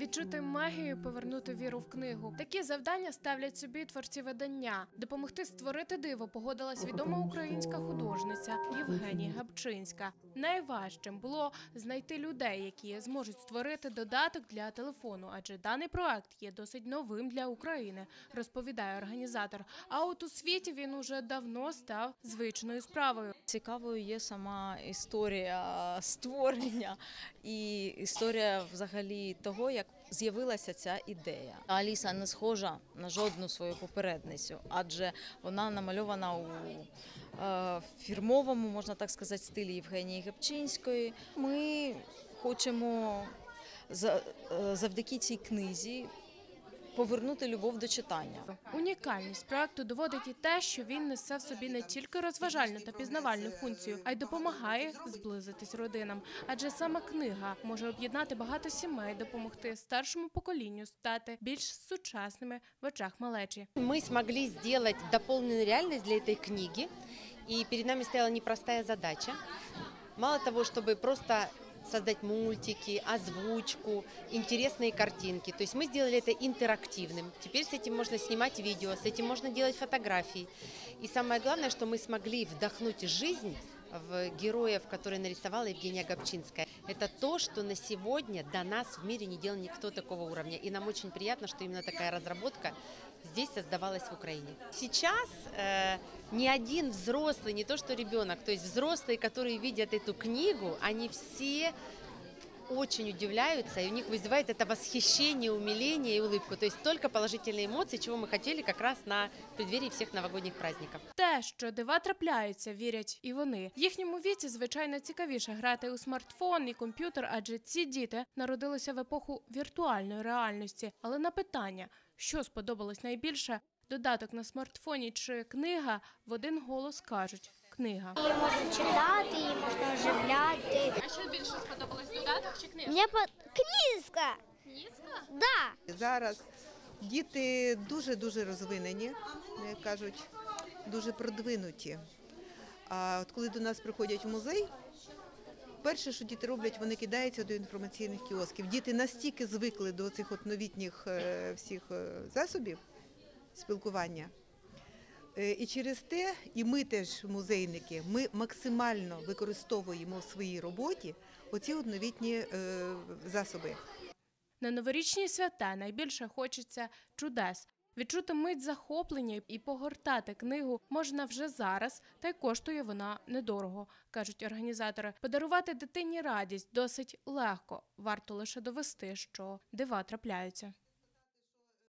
відчути магію, повернути віру в книгу. Такі завдання ставлять собі творці видання. Допомогти створити диво погодилась відома українська художниця Євгенія Габчинська. Найважчим було знайти людей, які зможуть створити додаток для телефону, адже даний проект є досить новим для України, розповідає організатор. А от у світі він уже давно став звичною справою. Цікавою є сама історія створення і історія взагалі того, як з'явилася ця ідея. Аліса не схожа на жодну свою попередницю, адже вона намальована у е, фірмовому, можна так сказати, стилі Євгенії Гепчинської. Ми хочемо е, завдяки цій книзі повернути любов до читання. Унікальність проекту доводить і те, що він несе в собі не тільки розважальну та пізнавальну функцію, а й допомагає зблизитись родинам. Адже саме книга може об'єднати багато сімей, допомогти старшому поколінню стати більш сучасними в очах малечі. Мы смогли сделать дополненную реальность для этой книги, и перед нами стояла непростая задача. Мало того, чтобы просто создать мультики, озвучку, интересные картинки. То есть мы сделали это интерактивным. Теперь с этим можно снимать видео, с этим можно делать фотографии. И самое главное, что мы смогли вдохнуть жизнь в героев, которые нарисовала Евгения Габчинская. Это то, что на сегодня до нас в мире не делал никто такого уровня. И нам очень приятно, что именно такая разработка здесь создавалась в Украине. Сейчас э, ни один взрослый, не то что ребенок, то есть взрослые, которые видят эту книгу, они все очень удивляются, и у них вызывает это восхищение, умиление и улыбку. То есть только положительные эмоции, чего мы хотели как раз на преддверии всех новогодних праздников. Те, що дива трапляються, вірять і вони. В їхньому віці, звичайно, цікавіше грати у смартфон і комп'ютер, адже ці діти народилися в епоху віртуальної реальності. Але на питання, що сподобалось найбільше, додаток на смартфоні чи книга, в один голос кажуть книга. Її можна читати, її можна оживляти. А що більше сподобалось додаток чи книга? Мені по... книжка. Книжка? Да. Зараз діти дуже-дуже розвинені, як кажуть, дуже продвинуті. А от коли до нас приходять в музей, перше, що діти роблять, вони кидаються до інформаційних кіосків. Діти настільки звикли до цих от новітніх е, всіх е, засобів спілкування. Е, І через те, і ми теж музейники, ми максимально використовуємо в своїй роботі оці от новітні е, засоби. На новорічні свята найбільше хочеться чудес. Відчути мить захоплення і погортати книгу можна вже зараз, та й коштує вона недорого, кажуть організатори. Подарувати дитині радість досить легко. Варто лише довести, що дива трапляються.